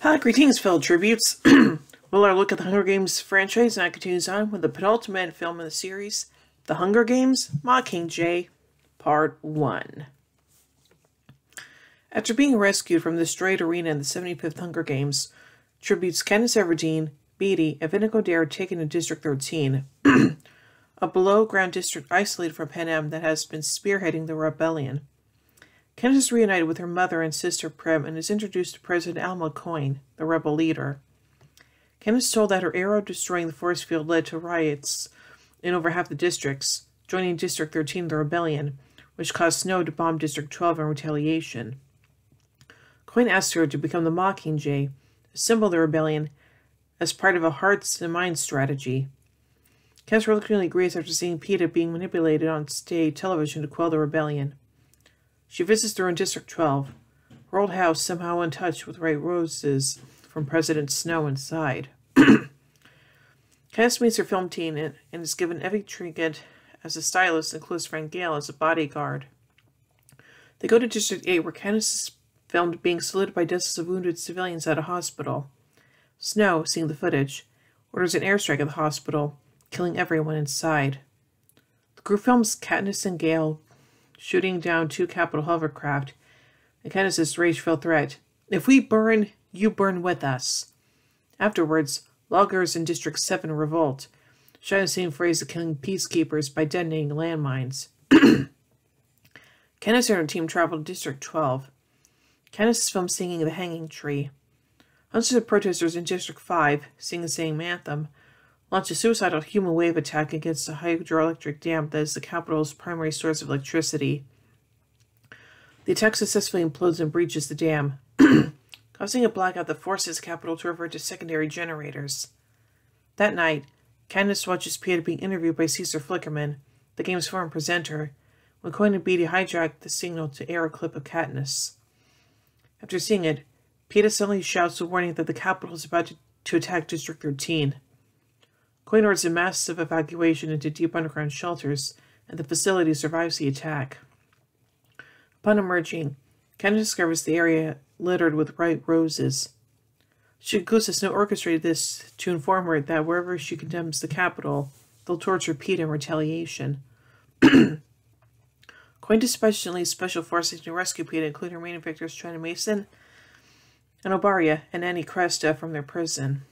Hi, greetings, fellow tributes. well, our look at the Hunger Games franchise now continues on with the penultimate film in the series, The Hunger Games Mockingjay, Part 1. After being rescued from the destroyed arena in the 75th Hunger Games, tributes Katniss Everdeen, Beetee, and Finnick Odair are taken to District 13, a below-ground district isolated from Panem that has been spearheading the rebellion. Katniss is reunited with her mother and sister Prim and is introduced to President Alma Coin, the rebel leader. Katniss is told that her arrow destroying the force field led to riots in over half the districts, joining District 13 in the rebellion, which caused Snow to bomb District 12 in retaliation. Coin asks her to become the Mockingjay, a symbol of the rebellion, as part of a hearts and minds strategy. Katniss reluctantly agrees after seeing Peeta being manipulated on state television to quell the rebellion. She visits her in District 12, her old house somehow untouched with white roses from President Snow inside. Katniss meets her film team and, and is given Effie Trinket as a stylist and close friend Gale as a bodyguard. They go to District 8 where Katniss is filmed being saluted by dozens of wounded civilians at a hospital. Snow, seeing the footage, orders an airstrike at the hospital, killing everyone inside. The group films Katniss and Gale shooting down two Capitol hovercraft, Katniss's rage-filled threat, If we burn, you burn with us. Afterwards, loggers in District 7 revolt, the same phrase of killing peacekeepers by detonating landmines. Katniss and her team travel to District 12. Katniss is filmed singing The Hanging Tree. Hundreds of protesters in District 5, sing the same anthem, launch a suicidal human wave attack against a hydroelectric dam that is the Capitol's primary source of electricity. The attack successfully implodes and breaches the dam, causing a blackout that forces Capitol to revert to secondary generators. That night, Katniss watches Peeta being interviewed by Caesar Flickerman, the game's former presenter, when Coin and Beetee hijack the signal to air a clip of Katniss. After seeing it, Peeta suddenly shouts a warning that the Capitol is about to, to attack District 13. Coin orders a massive evacuation into deep underground shelters, and the facility survives the attack. Upon emerging, Katniss discovers the area littered with bright roses. That Snow orchestrated this to inform her that wherever she condemns the Capitol, they'll torture Peeta in retaliation. Coin leads special forces to rescue Peeta, including remaining victors Johanna Mason and Enobaria and Annie Cresta from their prison.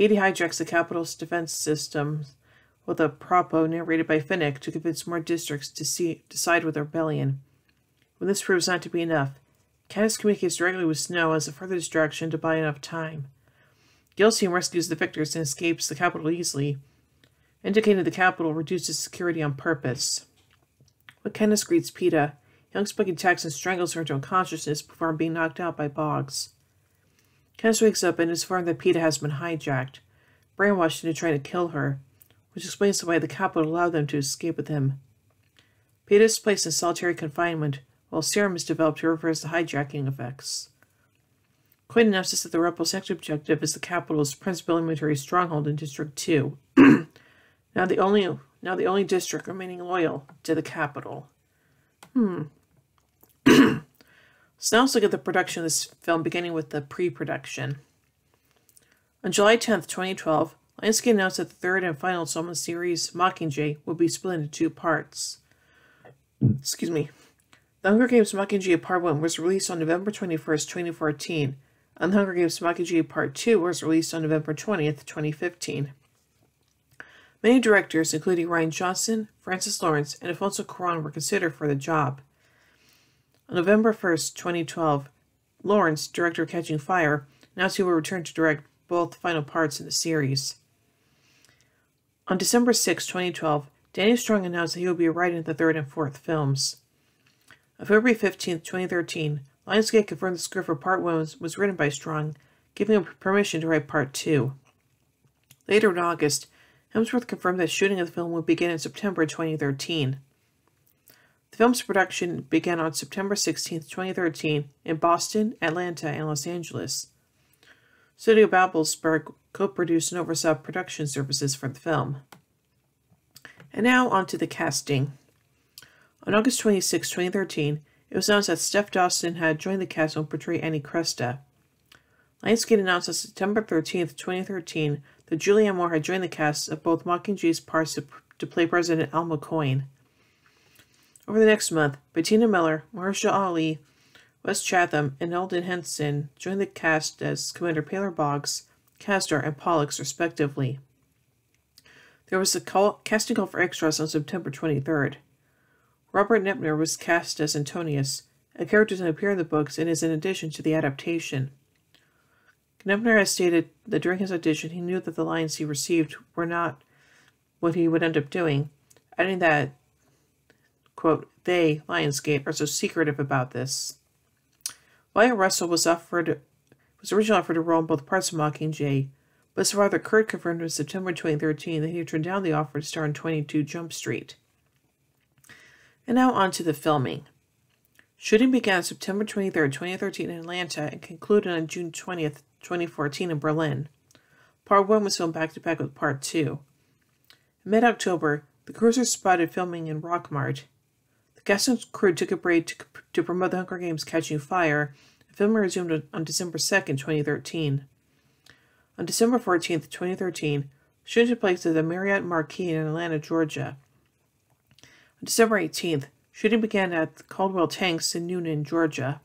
Beetee hijacks the Capitol's defense system with a propo narrated by Finnick to convince more districts to see, decide with the rebellion. When this proves not to be enough, Katniss communicates directly with Snow as a further distraction to buy enough time. Gale's rescues the victors and escapes the Capitol easily, indicating the Capitol reduces security on purpose. When Katniss greets Peeta, young Spike attacks and strangles her into unconsciousness before being knocked out by Boggs. Katniss wakes up and is informed that Peeta has been hijacked, brainwashed into trying to kill her, which explains why the Capitol allowed them to escape with him. Peeta is placed in solitary confinement, while serum is developed to reverse the hijacking effects. Coin announces that the rebels' next objective is the Capitol's principal military stronghold in District 2. now the only now the only district remaining loyal to the Capitol. Hmm. So now let's look at the production of this film, beginning with the pre-production. On July 10th, 2012, Lionsgate announced that the third and final installment series, Mockingjay, would be split into two parts. Excuse me. The Hunger Games Mockingjay Part 1 was released on November 21st, 2014, and The Hunger Games Mockingjay Part 2 was released on November 20th, 2015. Many directors, including Rian Johnson, Francis Lawrence, and Alfonso Cuarón, were considered for the job. On November 1st, 2012, Lawrence, director of Catching Fire, announced he will return to direct both final parts in the series. On December 6, 2012, Danny Strong announced that he will be writing the third and fourth films. On February 15, 2013, Lionsgate confirmed the script for Part 1 was, was written by Strong, giving him permission to write Part 2. Later in August, Hemsworth confirmed that shooting of the film would begin in September 2013. The film's production began on September 16, 2013, in Boston, Atlanta, and Los Angeles. Studio Babelsberg co-produced and oversaw production services for the film. And now on to the casting. On August 26, 2013, it was announced that Stef Dawson had joined the cast and portray Annie Cresta. Lionsgate announced on September 13th, 2013, that Julianne Moore had joined the cast of both Mockingjay's parts to, to play President Alma Coin. Over the next month, Patina Miller, Mahershala Ali, Wes Chatham, and Elden Henson joined the cast as Commander Paylor Boggs, Castor, and Pollux, respectively. There was a call, casting call for extras on September 23rd. Robert Knepper was cast as Antonius, a character doesn't appear in the books and is an addition to the adaptation. Knepper has stated that during his audition he knew that the lines he received were not what he would end up doing, adding that, quote, they, Lionsgate, are so secretive about this. Wyatt Russell was offered was originally offered a role in both parts of Mockingjay, but his father Kurt confirmed in September 2013 that he had turned down the offer to star in 22 Jump Street. And now on to the filming. Shooting began September 23, 2013 in Atlanta and concluded on June 20th, 2014 in Berlin. Part 1 was filmed back to back with Part 2. In mid October, the crews were spotted filming in Rockmart. The cast and crew took a break to, to promote the Hunger Games Catching Fire, and filming resumed on December 2, 2013. On December 14, 2013, shooting took place at the Marriott Marquis in Atlanta, Georgia. On December 18th, shooting began at Caldwell Tanks in Newnan, Georgia.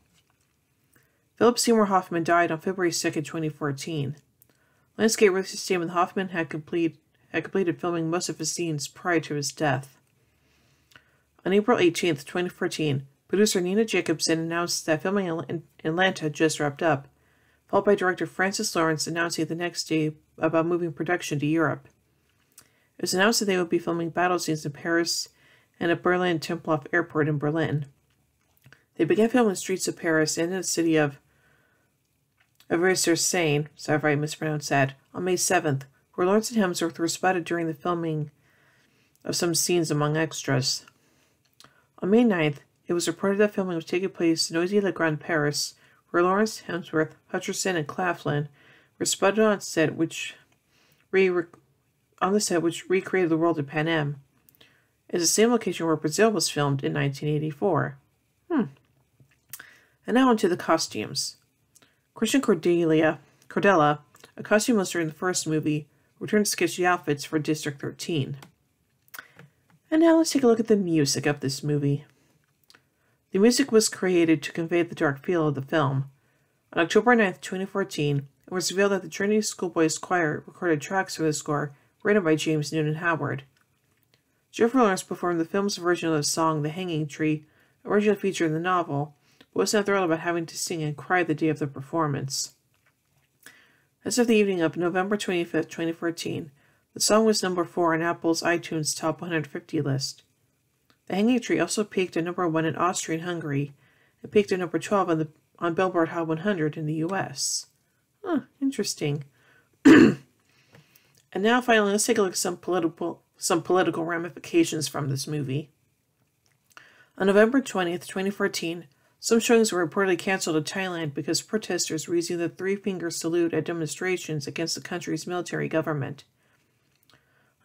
Philip Seymour Hoffman died on February 2, 2014. Lionsgate released a statement Hoffman had, complete, had completed filming most of his scenes prior to his death. On April 18, 2014, producer Nina Jacobson announced that filming in Atlanta had just wrapped up, followed by director Francis Lawrence announcing the next day about moving production to Europe. It was announced that they would be filming battle scenes in Paris and at Berlin Tempelhof Airport in Berlin. They began filming streets of Paris and in the city of Ivry-sur-Seine, sorry if I mispronounced that, on May 7th, where Lawrence and Hemsworth were spotted during the filming of some scenes among extras. On May 9th, it was reported that filming was taking place in Noisy-le-Grand, Paris, where Lawrence, Hemsworth, Hutcherson, and Claflin were spotted on set which re on the set which recreated the world of Panem. It's the same location where Brazil was filmed in 1984. Hmm. And now onto the costumes. Christian Cordelia, Cordella, a costume illustrator in the first movie, returned to sketch the outfits for District 13. And now let's take a look at the music of this movie. The music was created to convey the dark feel of the film. On October 9, 2014, it was revealed that the Trinity Schoolboys Choir recorded tracks for the score written by James Newton Howard. Jennifer Lawrence performed the film's version of the song The Hanging Tree, originally featured in the novel, but was not thrilled about having to sing and cry the day of the performance. As of the evening of November 25, 2014, the song was number 4 on Apple's iTunes Top 150 list. The Hanging Tree also peaked at number 1 in Austria and Hungary, and peaked at number 12 on, the, on Billboard Hot 100 in the US. Huh, interesting. and now finally, let's take a look at some political, some political ramifications from this movie. On November 20th, 2014, some showings were reportedly canceled in Thailand because protesters were using the three finger salute at demonstrations against the country's military government.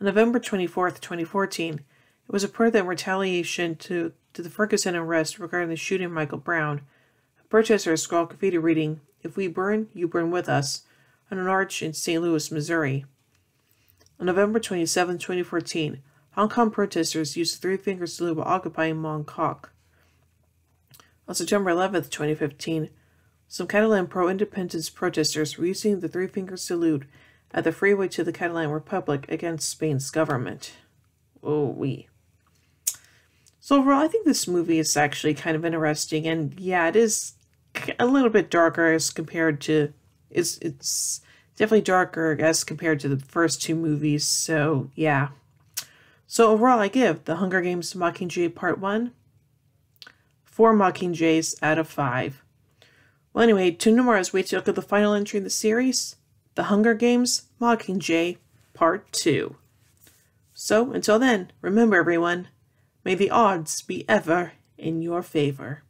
On November 24, 2014, it was reported that retaliation to, to the Ferguson arrest regarding the shooting of Michael Brown, protesters scrawled graffiti reading, If we burn, you burn with us, on an arch in St. Louis, Missouri. On November 27, 2014, Hong Kong protesters used the three finger salute while occupying Mong Kok. On September 11, 2015, some Catalan pro independence protesters were using the three finger salute at the freeway to the Catalan Republic against Spain's government. Oh, we. So, overall, I think this movie is actually kind of interesting, and yeah, it is a little bit darker as compared to. It's, it's definitely darker as compared to the first two movies, so yeah. So, overall, I give The Hunger Games Mockingjay Part 1 four Mockingjays out of five. Well, anyway, tune tomorrow as we take a look at the final entry in the series, The Hunger Games Mockingjay Part 2. So, until then, remember everyone, may the odds be ever in your favor.